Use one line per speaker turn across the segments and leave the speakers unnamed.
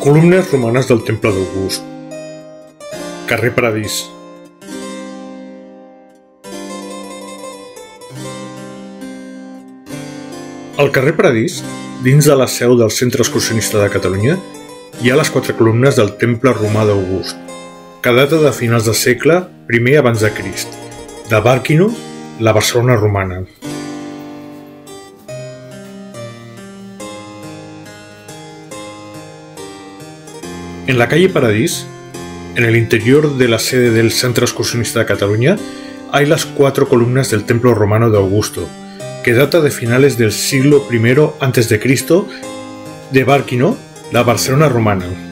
Columnes romanes del Temple d'August. Carrer Paradís. Al carrer Paradís, dins de la seu del Centre Excursionista de Catalunya, hi ha les quatre columnes del Temple Romà d'August, que data de finals de segle I abans de Crist, de Bàrquino, la Barcelona romana. En la calle Paradís, en el interior de la sede del Centro Excursionista de Cataluña, hay las cuatro columnas del templo romano de Augusto, que data de finales del siglo I a.C., de Bárquino, la Barcelona romana.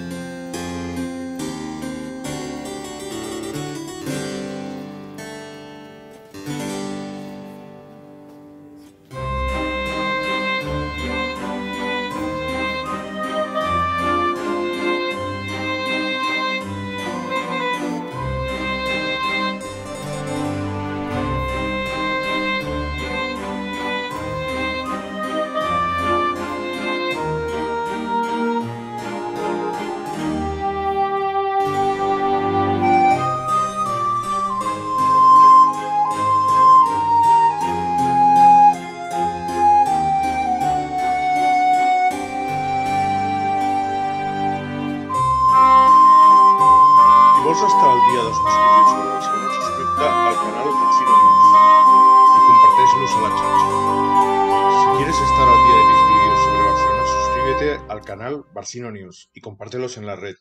Vols estar al vídeos sobre Barcelona, suscríbete al canal Vecino News y comparteix-los a la xarxa. Si quieres estar al día de mis vídeos sobre Barcelona, suscríbete al canal Barcino News y compártelos en la red.